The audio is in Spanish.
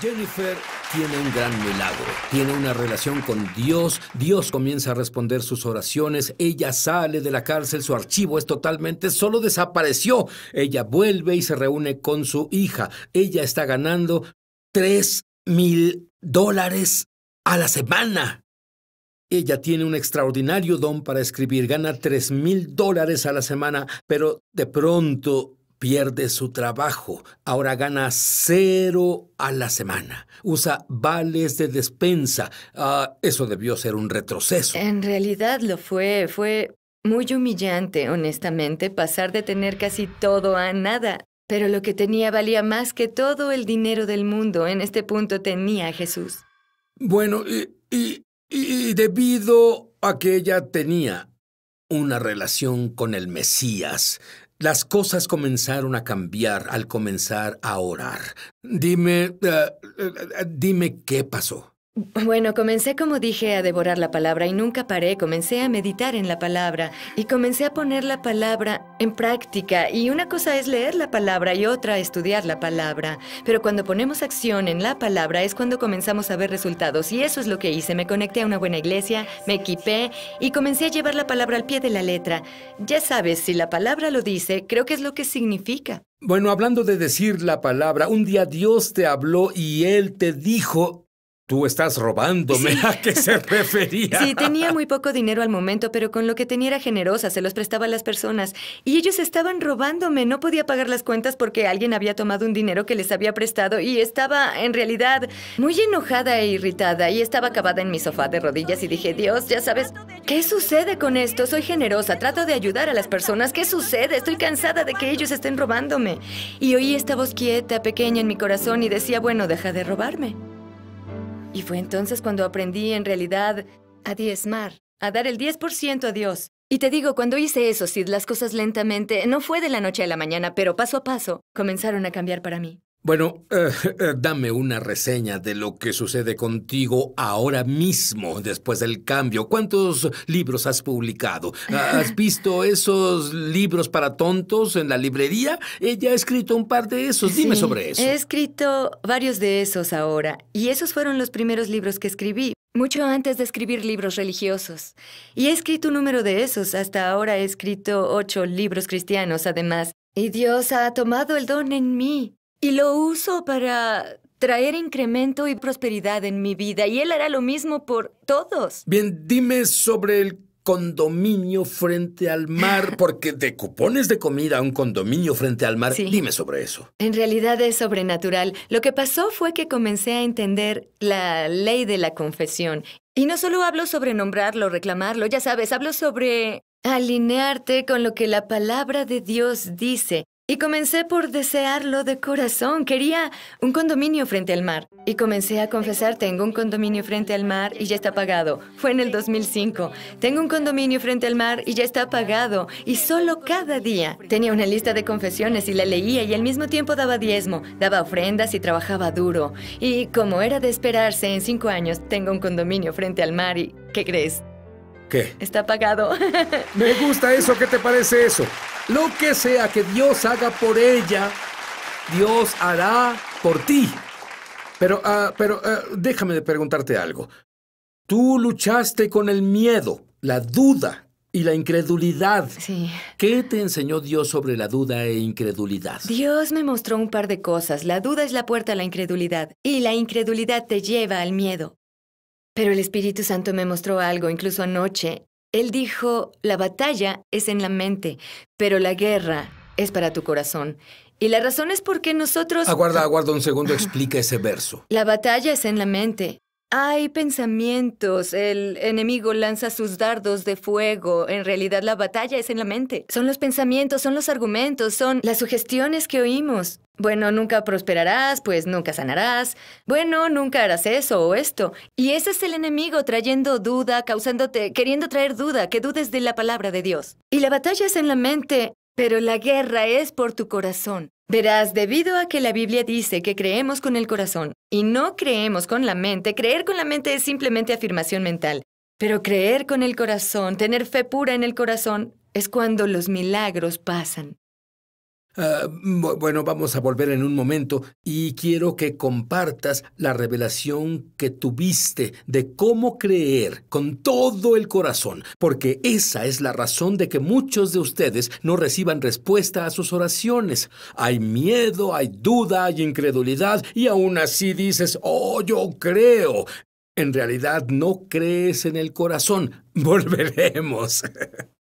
Jennifer tiene un gran milagro. Tiene una relación con Dios. Dios comienza a responder sus oraciones. Ella sale de la cárcel. Su archivo es totalmente solo desapareció. Ella vuelve y se reúne con su hija. Ella está ganando tres mil dólares a la semana. Ella tiene un extraordinario don para escribir. Gana tres mil dólares a la semana, pero de pronto pierde su trabajo. Ahora gana cero a la semana. Usa vales de despensa. Ah, eso debió ser un retroceso. En realidad lo fue. Fue muy humillante, honestamente, pasar de tener casi todo a nada. Pero lo que tenía valía más que todo el dinero del mundo. En este punto tenía a Jesús. Bueno, y, y debido a que ella tenía una relación con el Mesías, las cosas comenzaron a cambiar al comenzar a orar. Dime, eh, eh, dime qué pasó. Bueno, comencé como dije a devorar la palabra y nunca paré, comencé a meditar en la palabra y comencé a poner la palabra en práctica. Y una cosa es leer la palabra y otra estudiar la palabra, pero cuando ponemos acción en la palabra es cuando comenzamos a ver resultados. Y eso es lo que hice, me conecté a una buena iglesia, me equipé y comencé a llevar la palabra al pie de la letra. Ya sabes, si la palabra lo dice, creo que es lo que significa. Bueno, hablando de decir la palabra, un día Dios te habló y Él te dijo, Tú estás robándome. ¿A qué se refería? Sí, tenía muy poco dinero al momento, pero con lo que tenía era generosa, se los prestaba a las personas. Y ellos estaban robándome. No podía pagar las cuentas porque alguien había tomado un dinero que les había prestado y estaba, en realidad, muy enojada e irritada. Y estaba acabada en mi sofá de rodillas y dije, Dios, ya sabes, ¿qué sucede con esto? Soy generosa, trato de ayudar a las personas. ¿Qué sucede? Estoy cansada de que ellos estén robándome. Y oí esta voz quieta, pequeña en mi corazón y decía, bueno, deja de robarme. Y fue entonces cuando aprendí en realidad a diezmar, a dar el 10% a Dios. Y te digo, cuando hice eso, Sid, las cosas lentamente, no fue de la noche a la mañana, pero paso a paso, comenzaron a cambiar para mí. Bueno, eh, eh, dame una reseña de lo que sucede contigo ahora mismo, después del cambio. ¿Cuántos libros has publicado? ¿Has visto esos libros para tontos en la librería? Ella ha escrito un par de esos. Dime sobre eso. He escrito varios de esos ahora, y esos fueron los primeros libros que escribí. Mucho antes de escribir libros religiosos. Y he escrito un número de esos. Hasta ahora he escrito ocho libros cristianos, además. Y Dios ha tomado el don en mí y lo uso para traer incremento y prosperidad en mi vida. Y Él hará lo mismo por todos. Bien, dime sobre el condominio frente al mar, porque de cupones de comida a un condominio frente al mar, dime sobre eso. En realidad es sobrenatural. Lo que pasó fue que comencé a entender la ley de la confesión. Y no solo hablo sobre nombrarlo, reclamarlo, ya sabes, hablo sobre alinearte con lo que la palabra de Dios dice. Y comencé por desearlo de corazón. Quería un condominio frente al mar. Y comencé a confesar, tengo un condominio frente al mar y ya está pagado. Fue en el 2005. Tengo un condominio frente al mar y ya está pagado. Y solo cada día tenía una lista de confesiones y la leía y al mismo tiempo daba diezmo, daba ofrendas y trabajaba duro. Y como era de esperarse, en cinco años tengo un condominio frente al mar y... ¿Qué crees? ¿Qué? Está pagado. Me gusta eso. ¿Qué te parece eso? Lo que sea que Dios haga por ella, Dios hará por ti. Pero, uh, pero uh, déjame preguntarte algo. Tú luchaste con el miedo, la duda y la incredulidad. Sí. ¿Qué te enseñó Dios sobre la duda e incredulidad? Dios me mostró un par de cosas. La duda es la puerta a la incredulidad y la incredulidad te lleva al miedo. Pero el Espíritu Santo me mostró algo incluso anoche. Él dijo, la batalla es en la mente, pero la guerra es para tu corazón. Y la razón es porque nosotros... Aguarda, aguarda un segundo, explica ese verso. La batalla es en la mente. Hay pensamientos, el enemigo lanza sus dardos de fuego, en realidad la batalla es en la mente. Son los pensamientos, son los argumentos, son las sugestiones que oímos. Bueno, nunca prosperarás, pues nunca sanarás. Bueno, nunca harás eso o esto. Y ese es el enemigo trayendo duda, causándote, queriendo traer duda, que dudes de la palabra de Dios. Y la batalla es en la mente, pero la guerra es por tu corazón. Verás, debido a que la Biblia dice que creemos con el corazón y no creemos con la mente, creer con la mente es simplemente afirmación mental. Pero creer con el corazón, tener fe pura en el corazón, es cuando los milagros pasan. Ah, bueno, vamos a volver en un momento y quiero que compartas la revelación que tuviste de cómo creer con todo el corazón, porque esa es la razón de que muchos de ustedes no reciban respuesta a sus oraciones. Hay miedo, hay duda, hay incredulidad y aún así dices, oh, yo creo. En realidad no crees en el corazón. Volveremos.